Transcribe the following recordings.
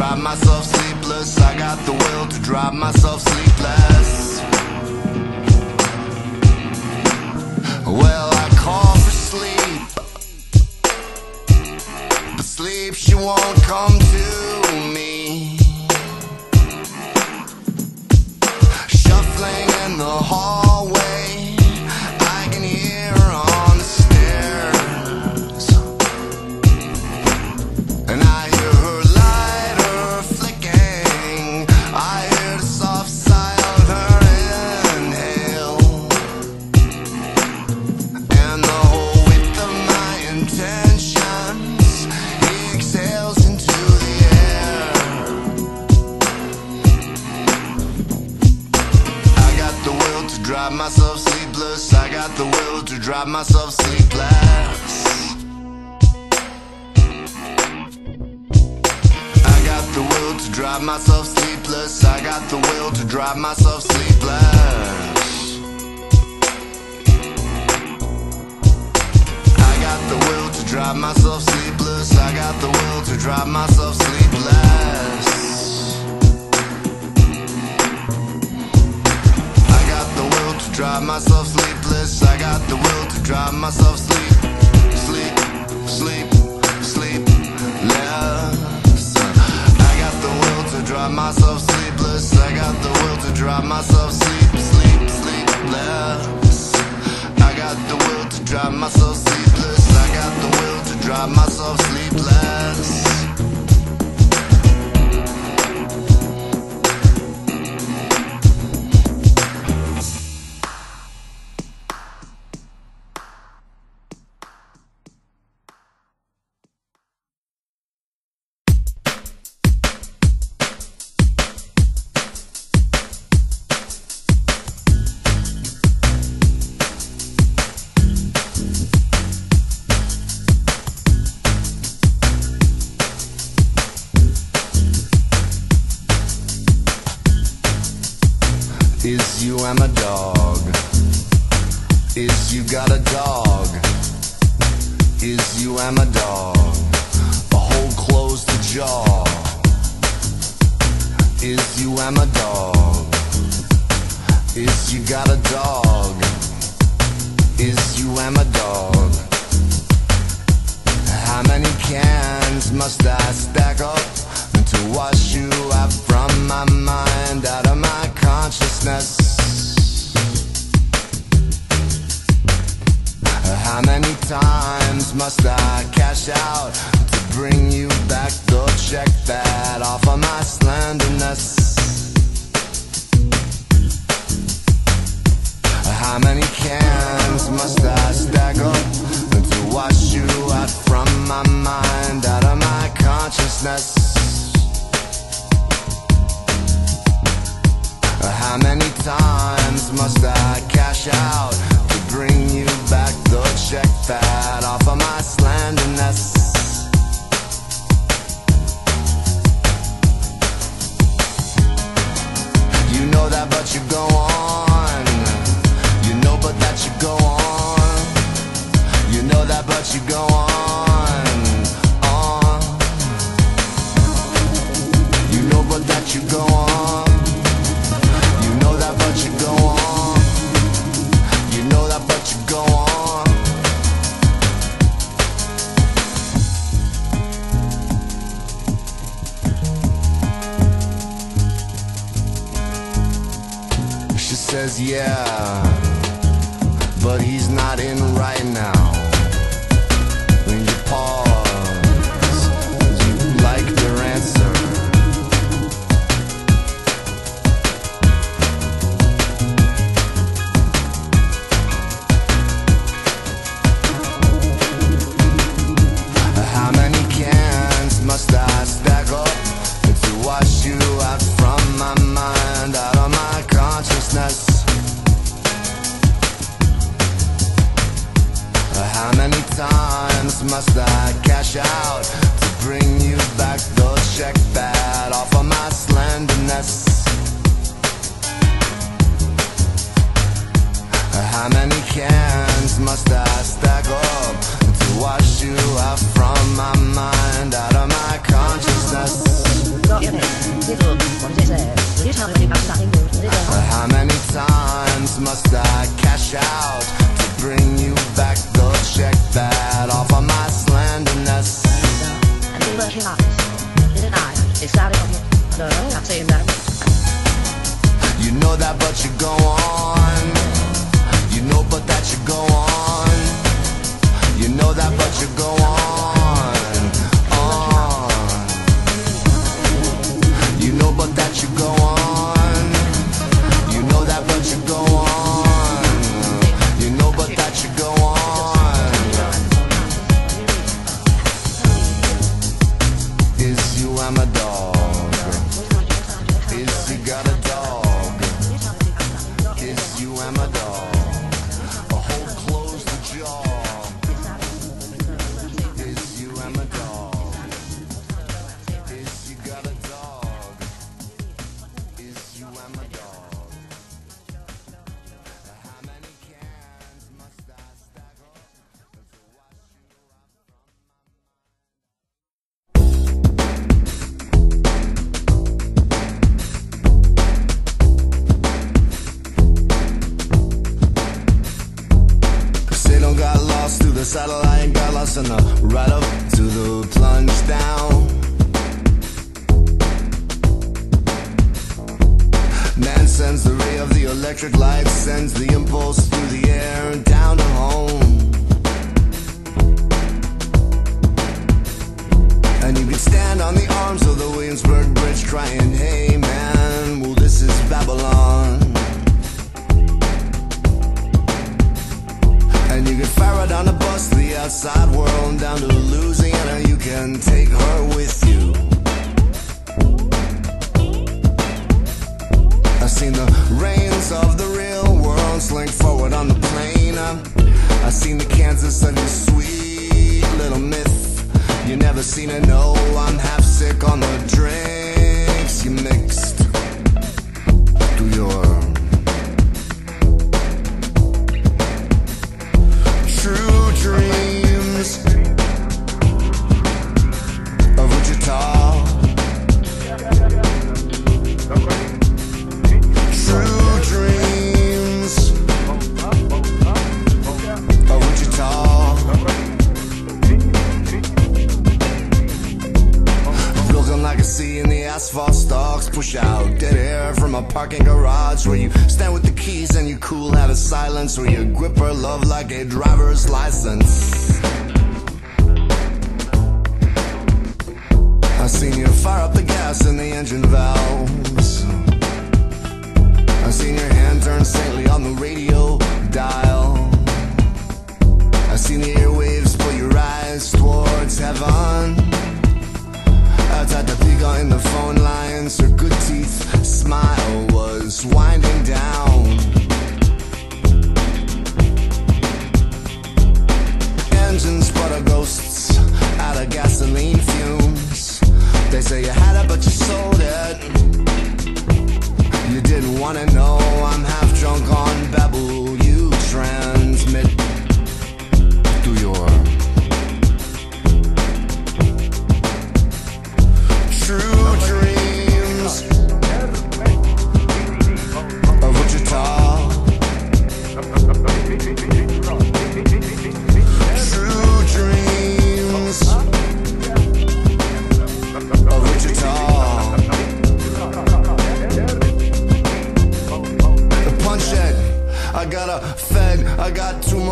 drive myself sleepless. I got the will to drive myself sleepless. Well, I call for sleep, but sleep she won't come to me. Shuffling in the hall. drive myself sleepless. I got the will to drive myself sleepless. I got the will to drive myself sleepless. I got the will to drive myself sleepless. I got the will to drive myself sleepless. drive myself sleepless. I got the will to drive myself sleepless.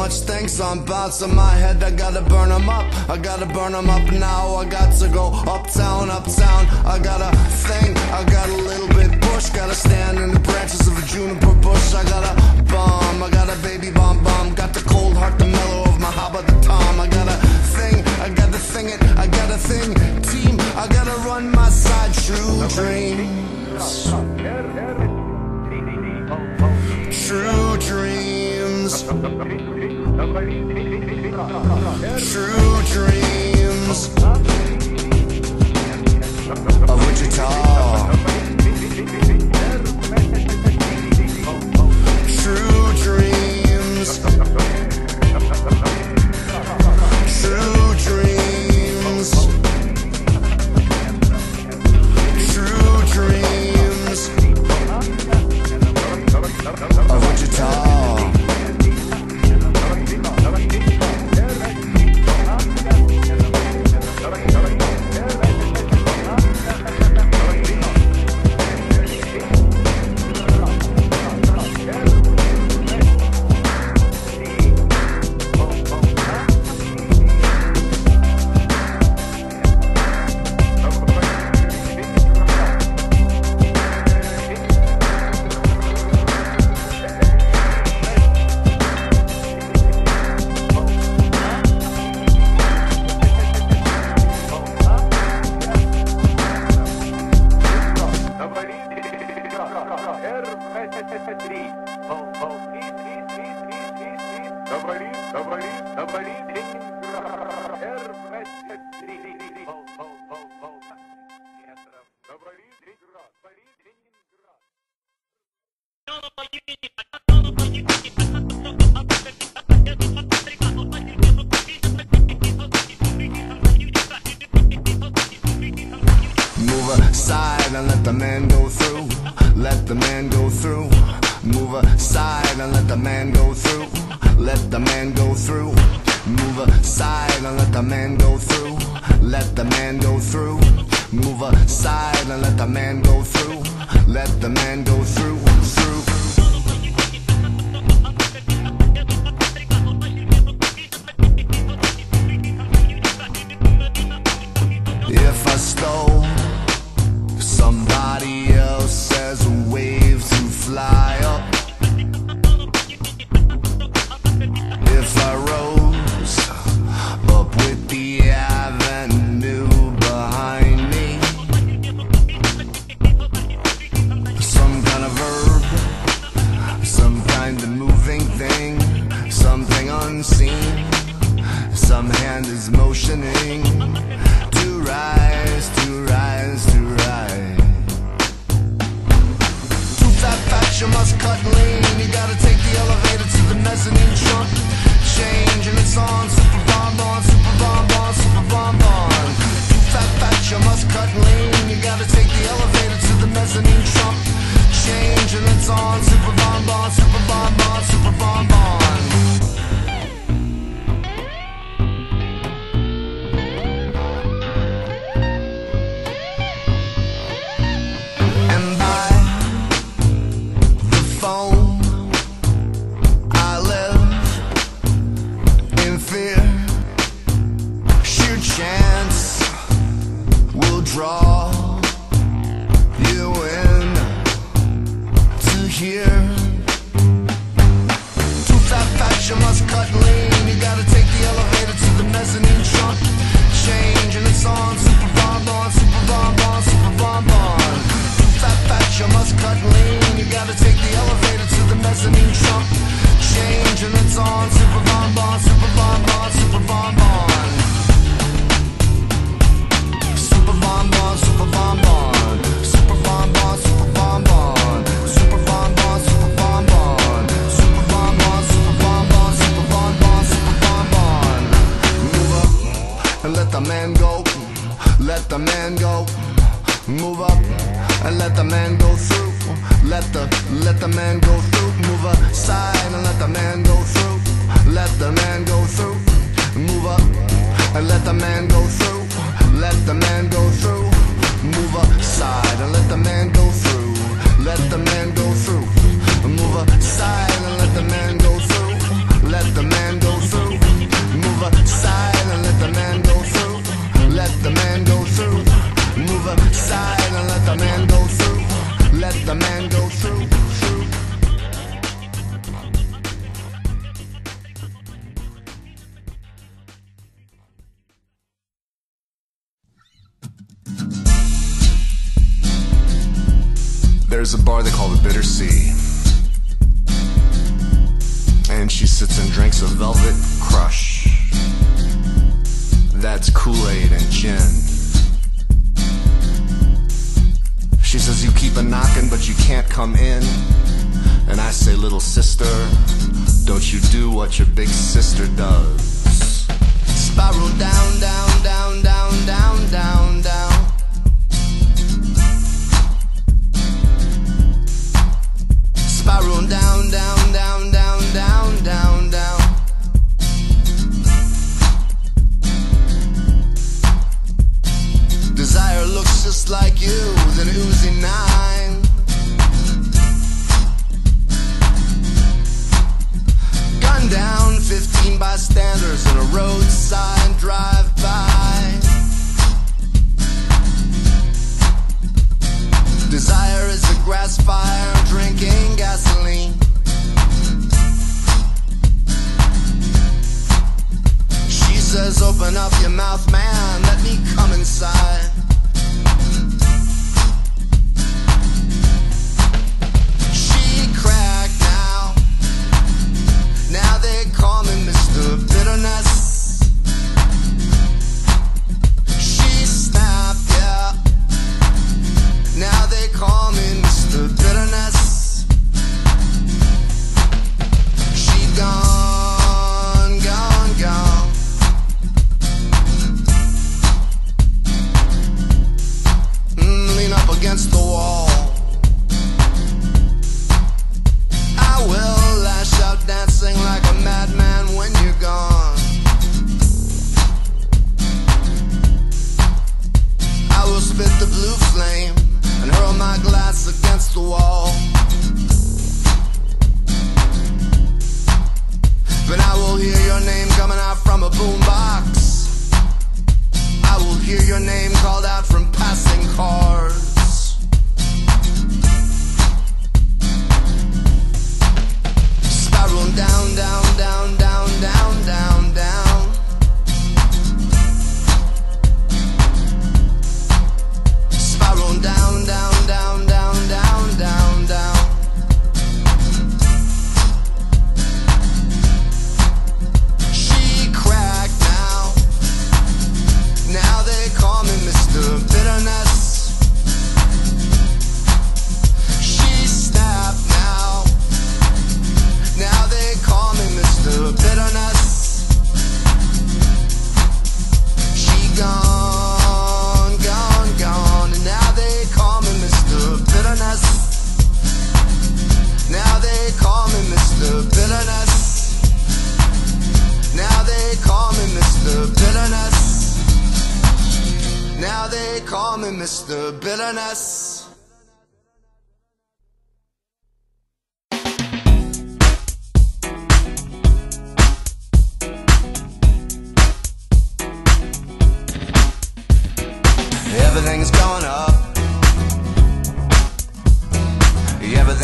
much I'm bouncing my head I gotta burn them up, I gotta burn them up now I got to go uptown, uptown. I got a thing, I got a little bit bush Gotta stand in the branches of a juniper bush. I got a bomb, I got a baby bomb bomb. Got the cold heart, the mellow of my haba the tom. I got a thing, I got the thing it, I got a thing. Team, I gotta run my side, true dreams. True dreams of Wichita. let the let the man go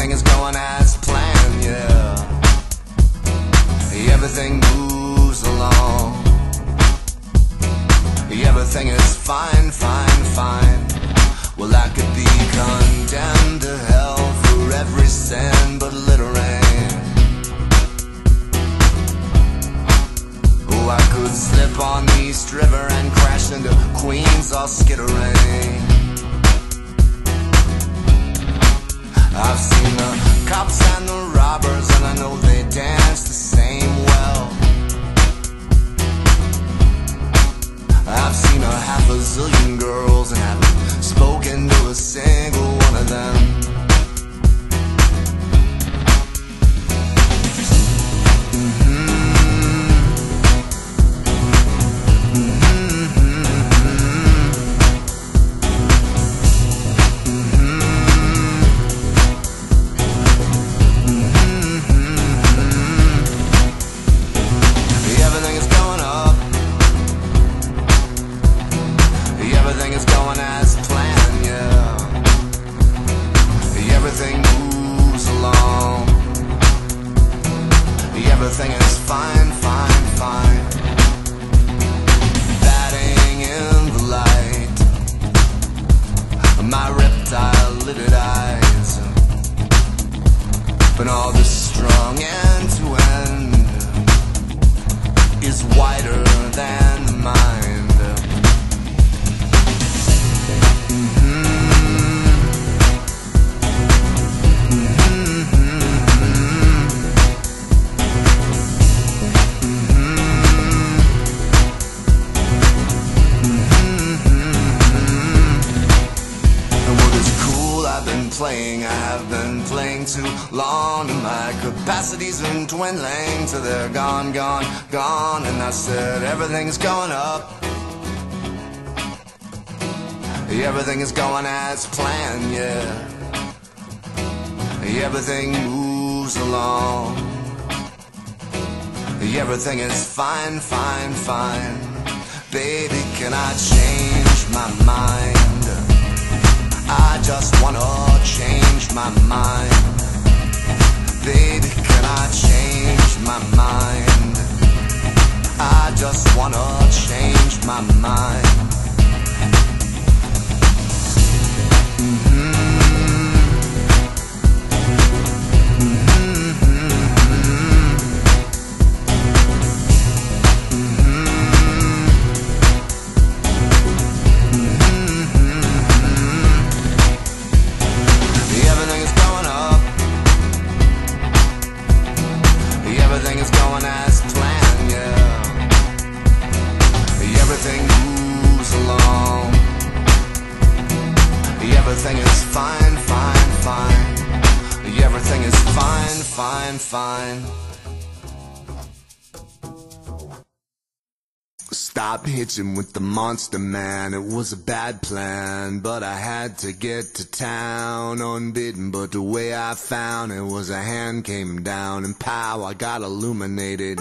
Everything is going as But all the strong end to end is wider than too long And my capacities in twin lanes So they're gone, gone, gone And I said everything's going up. Everything is going as planned, yeah. Everything moves along. Everything is fine, fine, fine. Baby, can I change my mind? I just wanna change my mind. Baby, can I change my mind? I just wanna change my mind Stop hitching with the monster man. It was a bad plan, but I had to get to town unbidden. But the way I found it was a hand came down and pow, I got illuminated.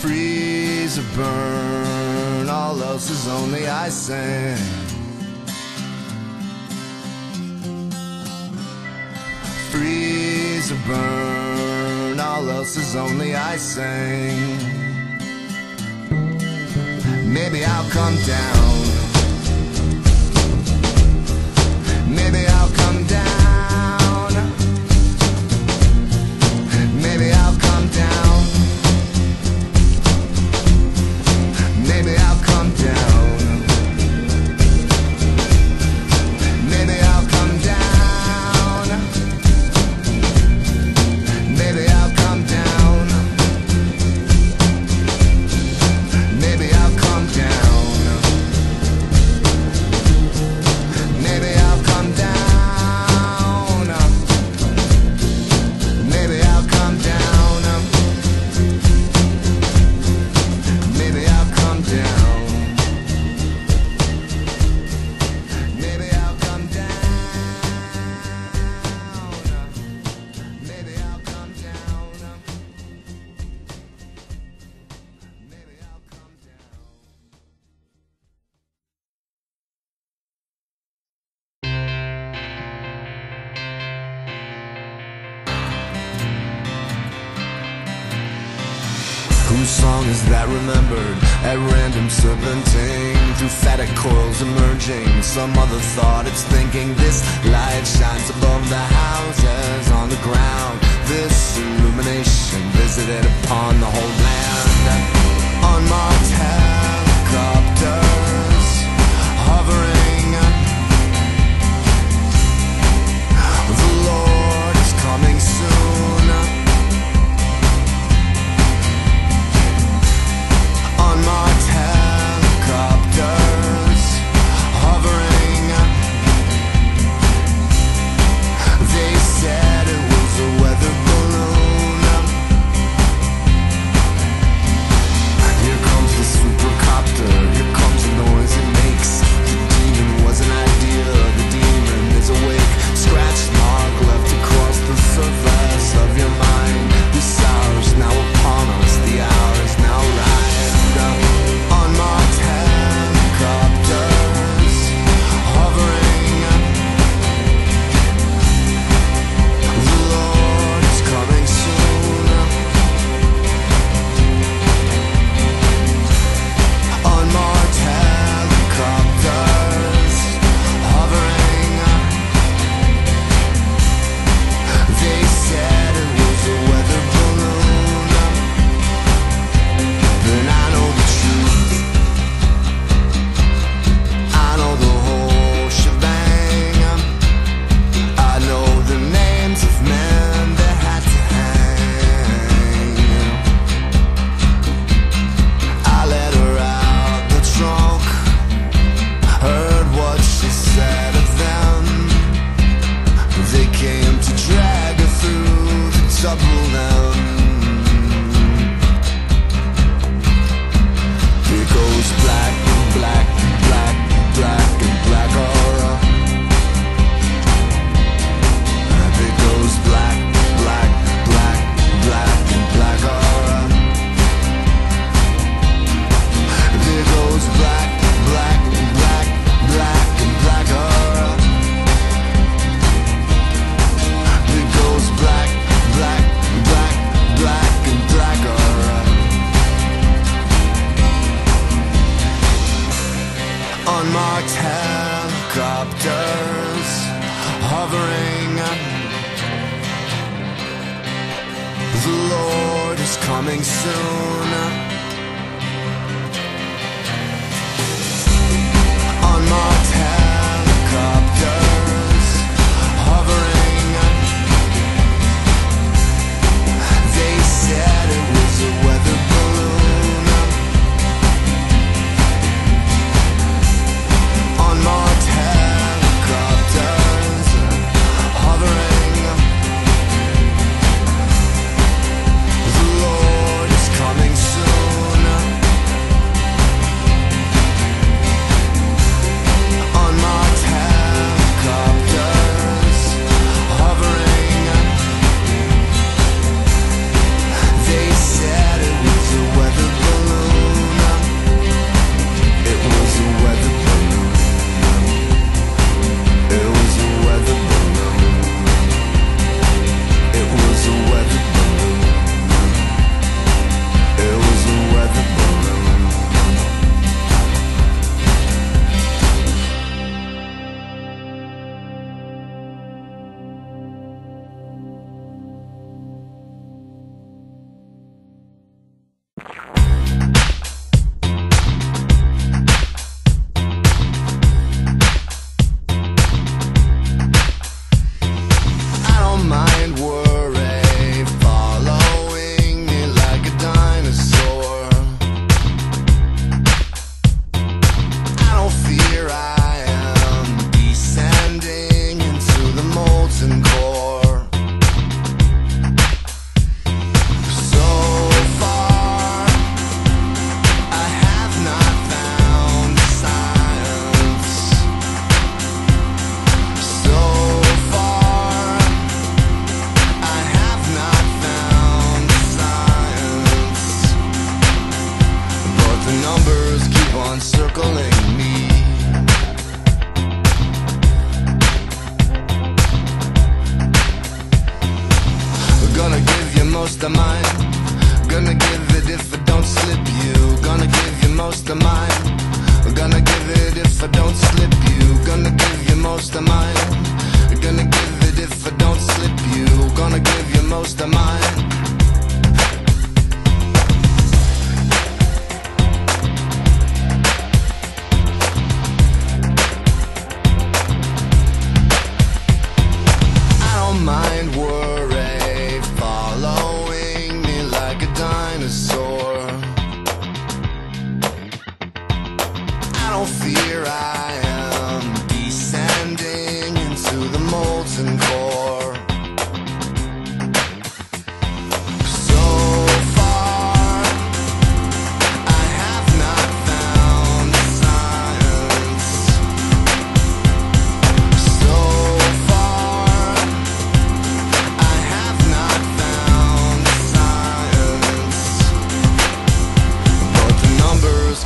Freeze or burn, all else is only icing. or burn, all else is only icing. Maybe I'll come down. Whose song is that remembered? At random serpentine. Through fatter coils emerging. Some other thought it's thinking This light shines above the houses on the ground. This illumination visited upon the whole land. Unmarked helicopters hovering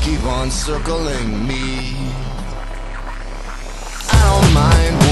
keep on circling me. I don't mind